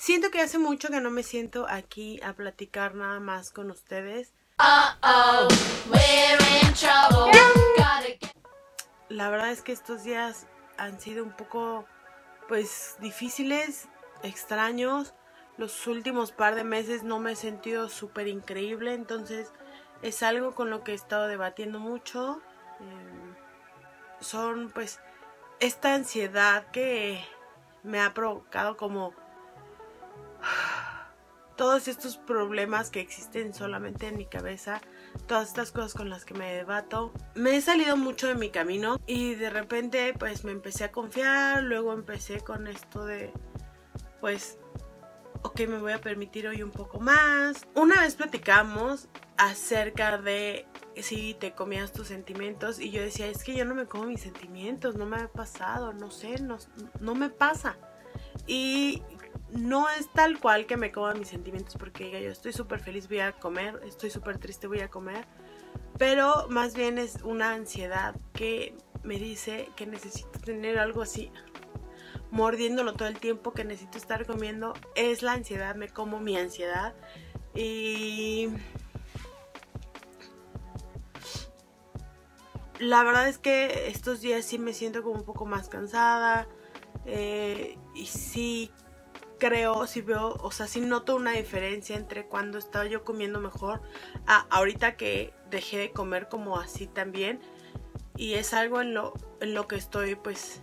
Siento que hace mucho que no me siento aquí a platicar nada más con ustedes. La verdad es que estos días han sido un poco, pues, difíciles, extraños. Los últimos par de meses no me he sentido súper increíble, entonces es algo con lo que he estado debatiendo mucho. Em, son, pues, esta ansiedad que me ha provocado como todos estos problemas que existen solamente en mi cabeza, todas estas cosas con las que me debato. Me he salido mucho de mi camino y de repente pues me empecé a confiar, luego empecé con esto de pues ok me voy a permitir hoy un poco más. Una vez platicamos acerca de si te comías tus sentimientos y yo decía es que yo no me como mis sentimientos, no me ha pasado, no sé, no, no me pasa. Y no es tal cual que me coma mis sentimientos porque diga yo estoy súper feliz voy a comer, estoy súper triste voy a comer, pero más bien es una ansiedad que me dice que necesito tener algo así mordiéndolo todo el tiempo, que necesito estar comiendo, es la ansiedad, me como mi ansiedad y la verdad es que estos días sí me siento como un poco más cansada eh, y sí creo, si veo, o sea, si noto una diferencia entre cuando estaba yo comiendo mejor a ahorita que dejé de comer como así también. Y es algo en lo, en lo que estoy, pues,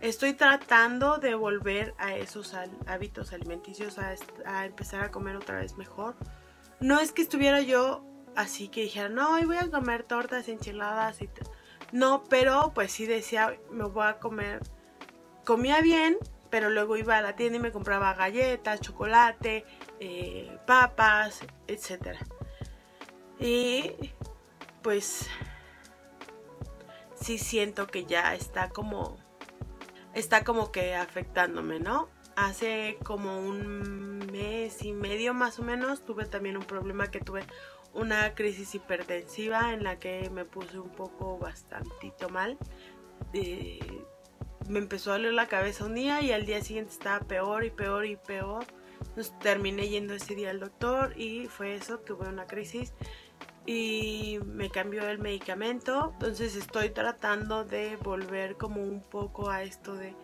estoy tratando de volver a esos hábitos alimenticios, a, empezar a comer otra vez mejor. No es que estuviera yo así que dijera, no, hoy voy a comer tortas, enchiladas y... No, pero pues sí decía, me voy a comer. Comía bien, pero luego iba a la tienda y me compraba galletas, chocolate, eh, papas, etc. Y pues sí siento que ya está como está como que afectándome, ¿no? Hace como un mes y medio más o menos tuve también un problema que tuve una crisis hipertensiva en la que me puse un poco bastantito mal. Eh, me empezó a doler la cabeza un día y al día siguiente estaba peor y peor y peor. Entonces terminé yendo ese día al doctor y fue eso, tuve una crisis y me cambió el medicamento. Entonces estoy tratando de volver como un poco a esto de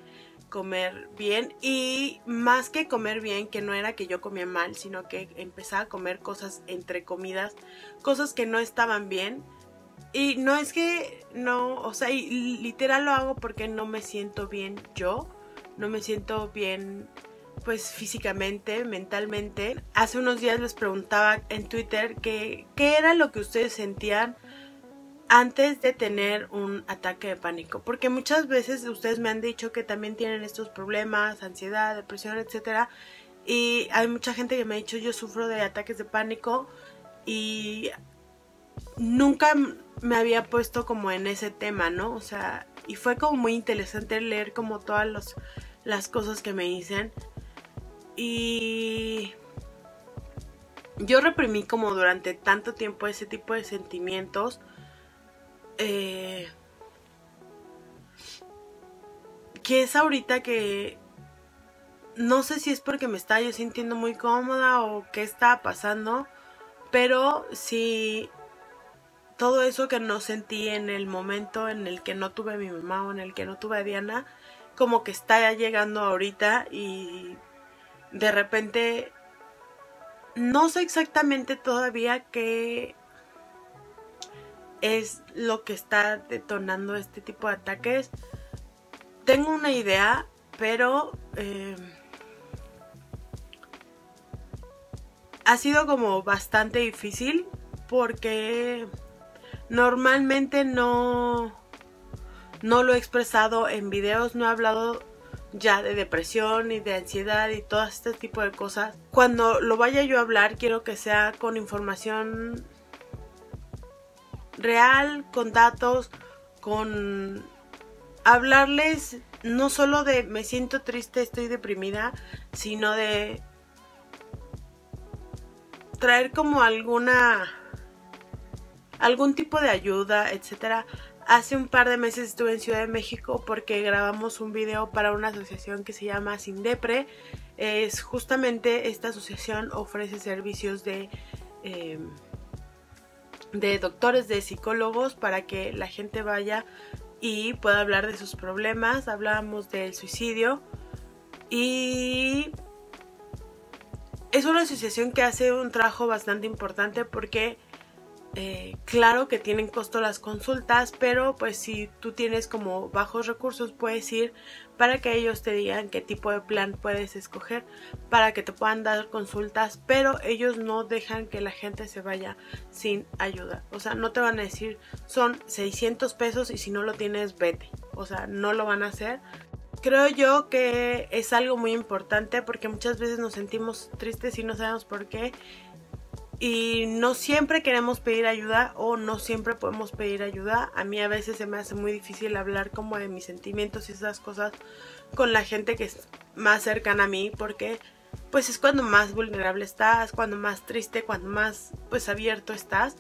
comer bien y más que comer bien, que no era que yo comía mal, sino que empezaba a comer cosas entre comidas, cosas que no estaban bien y no es que no, o sea, literal lo hago porque no me siento bien yo, no me siento bien pues físicamente, mentalmente. Hace unos días les preguntaba en Twitter que, qué era lo que ustedes sentían antes de tener un ataque de pánico. Porque muchas veces ustedes me han dicho que también tienen estos problemas, ansiedad, depresión, etc. Y hay mucha gente que me ha dicho yo sufro de ataques de pánico y nunca me había puesto como en ese tema, ¿no? O sea, y fue como muy interesante leer como todas las cosas que me dicen. Y yo reprimí como durante tanto tiempo ese tipo de sentimientos. Eh, que es ahorita que no sé si es porque me estaba yo sintiendo muy cómoda o qué estaba pasando, pero sí todo eso que no sentí en el momento en el que no tuve a mi mamá o en el que no tuve a Diana, como que está llegando ahorita y de repente no sé exactamente todavía qué es lo que está detonando este tipo de ataques. Tengo una idea, pero eh, ha sido como bastante difícil porque Normalmente no, no lo he expresado en videos, no he hablado ya de depresión y de ansiedad y todo este tipo de cosas. Cuando lo vaya yo a hablar quiero que sea con información real, con datos, con hablarles no solo de me siento triste, estoy deprimida, sino de traer como alguna algún tipo de ayuda, etcétera. Hace un par de meses estuve en Ciudad de México porque grabamos un video para una asociación que se llama Sin Depre. es justamente esta asociación ofrece servicios de, eh, de doctores, de psicólogos para que la gente vaya y pueda hablar de sus problemas. Hablábamos del suicidio y es una asociación que hace un trabajo bastante importante porque eh, claro que tienen costo las consultas, pero pues si tú tienes como bajos recursos puedes ir para que ellos te digan qué tipo de plan puedes escoger para que te puedan dar consultas, pero ellos no dejan que la gente se vaya sin ayuda. O sea, no te van a decir son 600 pesos y si no lo tienes vete. O sea, no lo van a hacer. Creo yo que es algo muy importante porque muchas veces nos sentimos tristes y no sabemos por qué y no siempre queremos pedir ayuda o no siempre podemos pedir ayuda. A mí a veces se me hace muy difícil hablar como de mis sentimientos y esas cosas con la gente que es más cercana a mí porque pues es cuando más vulnerable estás, cuando más triste, cuando más pues abierto estás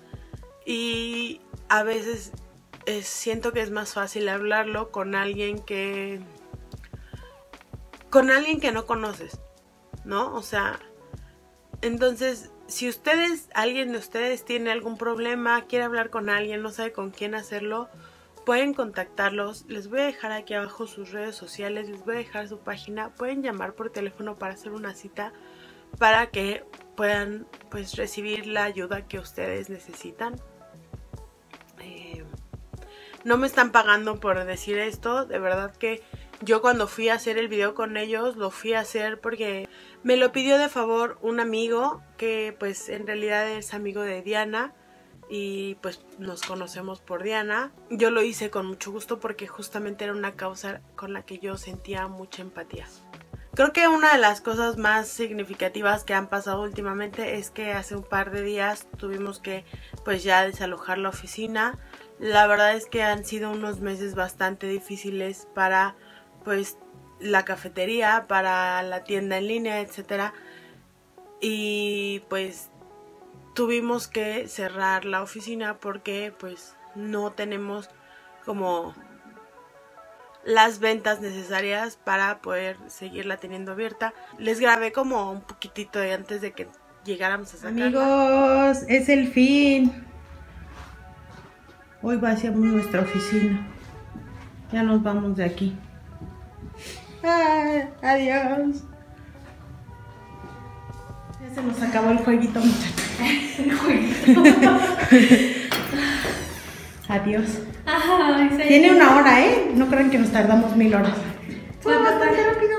y a veces siento que es más fácil hablarlo con alguien que con alguien que no conoces, ¿no? O sea, entonces si ustedes, alguien de ustedes tiene algún problema, quiere hablar con alguien, no sabe con quién hacerlo, pueden contactarlos. Les voy a dejar aquí abajo sus redes sociales, les voy a dejar su página. Pueden llamar por teléfono para hacer una cita para que puedan pues recibir la ayuda que ustedes necesitan. Eh, no me están pagando por decir esto, de verdad que yo cuando fui a hacer el video con ellos lo fui a hacer porque me lo pidió de favor un amigo que pues en realidad es amigo de Diana y pues nos conocemos por Diana. Yo lo hice con mucho gusto porque justamente era una causa con la que yo sentía mucha empatía. Creo que una de las cosas más significativas que han pasado últimamente es que hace un par de días tuvimos que pues ya desalojar la oficina. La verdad es que han sido unos meses bastante difíciles para pues la cafetería, para la tienda en línea, etcétera. Y pues tuvimos que cerrar la oficina porque pues no tenemos como las ventas necesarias para poder seguirla teniendo abierta. Les grabé como un poquitito de antes de que llegáramos a sacarla. Amigos, es el fin. Hoy vaciamos nuestra oficina. Ya nos vamos de aquí adiós. Ya se nos acabó el jueguito, muchachos. el jueguito. adiós. Tiene una hora, ¿eh? No crean que nos tardamos mil horas. Fue bastante rápido.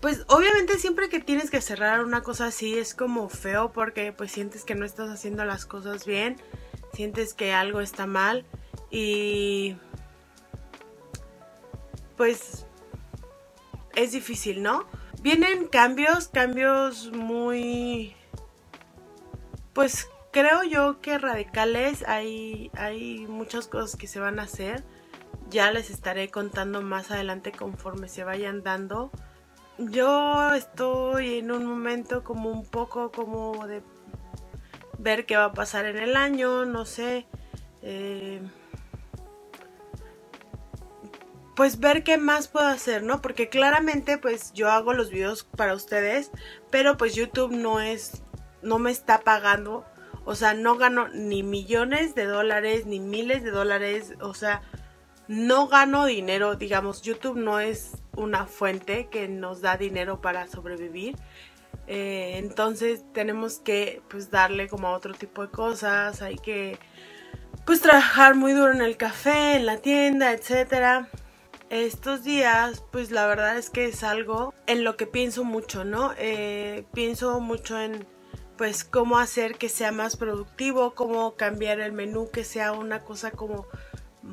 Pues obviamente siempre que tienes que cerrar una cosa así es como feo porque pues sientes que no estás haciendo las cosas bien, sientes que algo está mal y pues es difícil, ¿no? Vienen cambios, cambios muy... Pues creo yo que radicales, hay, hay muchas cosas que se van a hacer. Ya les estaré contando más adelante conforme se vayan dando. Yo estoy en un momento como un poco como de ver qué va a pasar en el año, no sé. Eh, pues ver qué más puedo hacer, ¿no? Porque claramente pues yo hago los videos para ustedes, pero pues YouTube no es, no me está pagando, o sea, no gano ni millones de dólares, ni miles de dólares, o sea, no gano dinero, digamos, YouTube no es una fuente que nos da dinero para sobrevivir. Eh, entonces tenemos que pues darle como a otro tipo de cosas, hay que pues trabajar muy duro en el café, en la tienda, etcétera estos días, pues la verdad es que es algo en lo que pienso mucho, ¿no? Eh, pienso mucho en, pues, cómo hacer que sea más productivo, cómo cambiar el menú, que sea una cosa como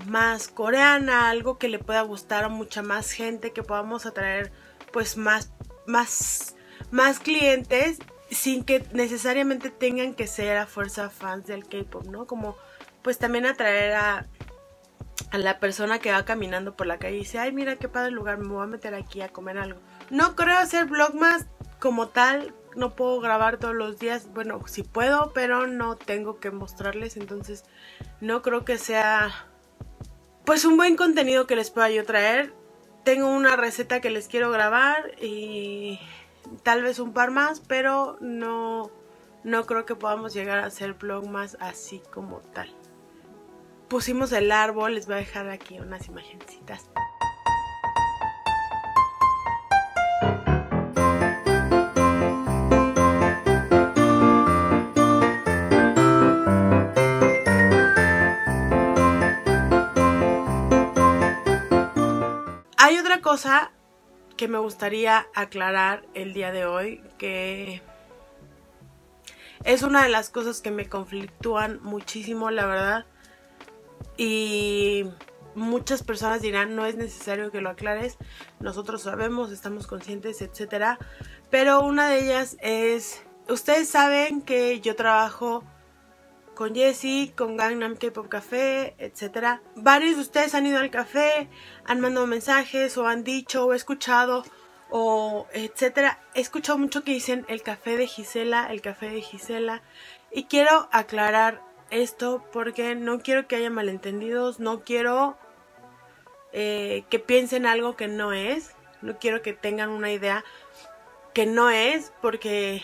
más coreana, algo que le pueda gustar a mucha más gente, que podamos atraer, pues, más, más, más clientes sin que necesariamente tengan que ser a fuerza fans del K-pop, ¿no? Como, pues, también atraer a a la persona que va caminando por la calle y dice, ay, mira qué padre lugar, me voy a meter aquí a comer algo. No creo hacer vlogmas como tal, no puedo grabar todos los días, bueno, sí puedo, pero no tengo que mostrarles, entonces no creo que sea pues un buen contenido que les pueda yo traer. Tengo una receta que les quiero grabar y tal vez un par más, pero no, no creo que podamos llegar a hacer blog más así como tal. Pusimos el árbol, les voy a dejar aquí unas imagencitas. Hay otra cosa que me gustaría aclarar el día de hoy, que es una de las cosas que me conflictúan muchísimo, la verdad. Y muchas personas dirán, no es necesario que lo aclares, nosotros sabemos, estamos conscientes, etcétera. Pero una de ellas es, ustedes saben que yo trabajo con Jessie, con Gangnam K-Pop Café, etc. Varios de ustedes han ido al café, han mandado mensajes o han dicho o escuchado o etcétera. He escuchado mucho que dicen el café de Gisela, el café de Gisela. Y quiero aclarar esto porque no quiero que haya malentendidos, no quiero eh, que piensen algo que no es, no quiero que tengan una idea que no es porque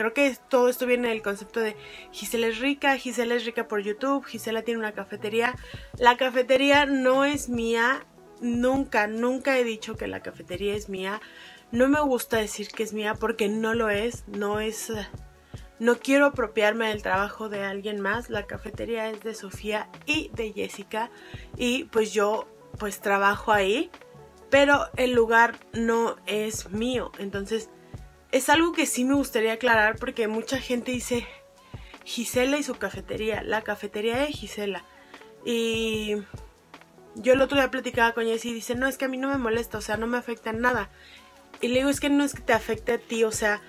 Creo que todo esto viene del concepto de Gisela es rica, Gisela es rica por YouTube, Gisela tiene una cafetería. La cafetería no es mía, nunca, nunca he dicho que la cafetería es mía. No me gusta decir que es mía porque no lo es, no es... No quiero apropiarme del trabajo de alguien más. La cafetería es de Sofía y de Jessica y pues yo pues trabajo ahí, pero el lugar no es mío. Entonces es algo que sí me gustaría aclarar porque mucha gente dice Gisela y su cafetería, la cafetería de Gisela. Y yo el otro día platicaba con Jessie y dice, no, es que a mí no me molesta, o sea, no me afecta en nada. Y le digo, es que no es que te afecte a ti, o sea,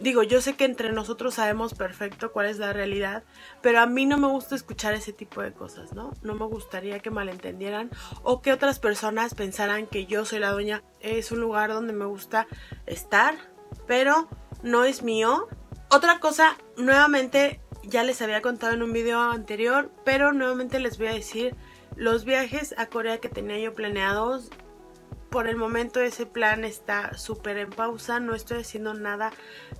digo, yo sé que entre nosotros sabemos perfecto cuál es la realidad, pero a mí no me gusta escuchar ese tipo de cosas, ¿no? No me gustaría que malentendieran o que otras personas pensaran que yo soy la dueña. Es un lugar donde me gusta estar, pero no es mío. Otra cosa, nuevamente ya les había contado en un video anterior, pero nuevamente les voy a decir los viajes a Corea que tenía yo planeados. Por el momento ese plan está súper en pausa, no estoy haciendo nada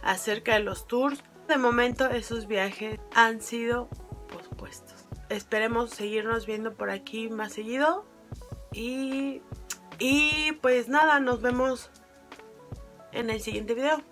acerca de los tours. De momento esos viajes han sido pospuestos. Esperemos seguirnos viendo por aquí más seguido. Y, y pues nada, nos vemos en el siguiente video.